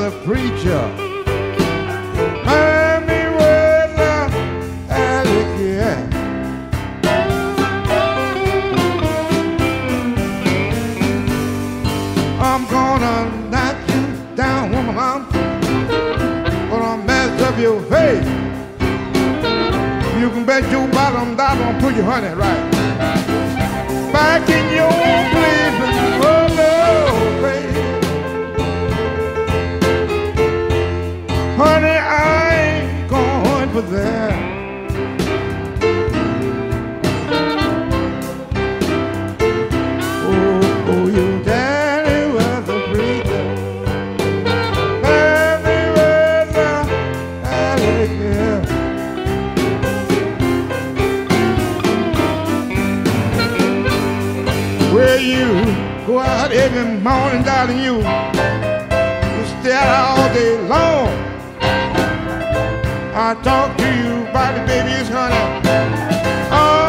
a preacher. Mommy was a alligator. I'm gonna knock you down, woman. I'm gonna mess up your face. You can bet your bottom dollar I'm put your honey right back in your Honey, I ain't going for that. Every morning, darling, you, you stay out all day long. I talk to you about the babies, honey. All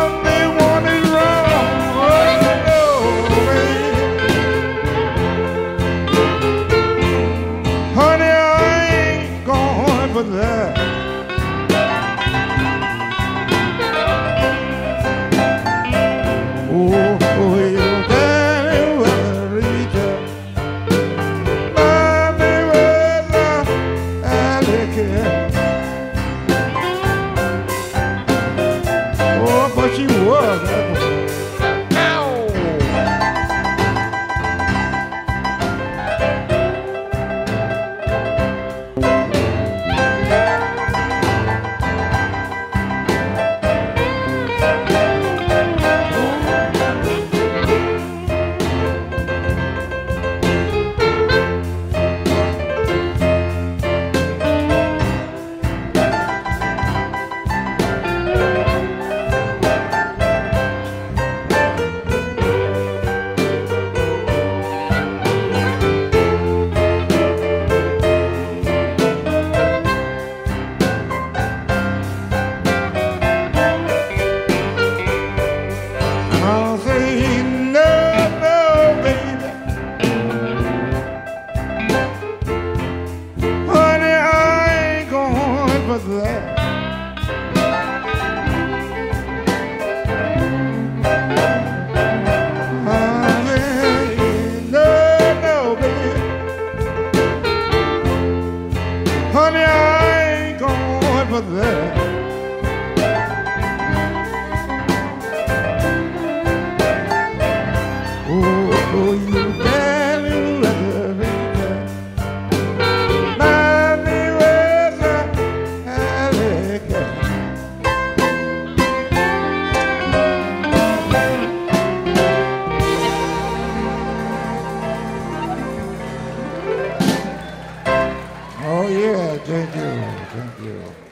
say no, no, baby. Honey, I ain't going for that. Oh, oh, you daddy Oh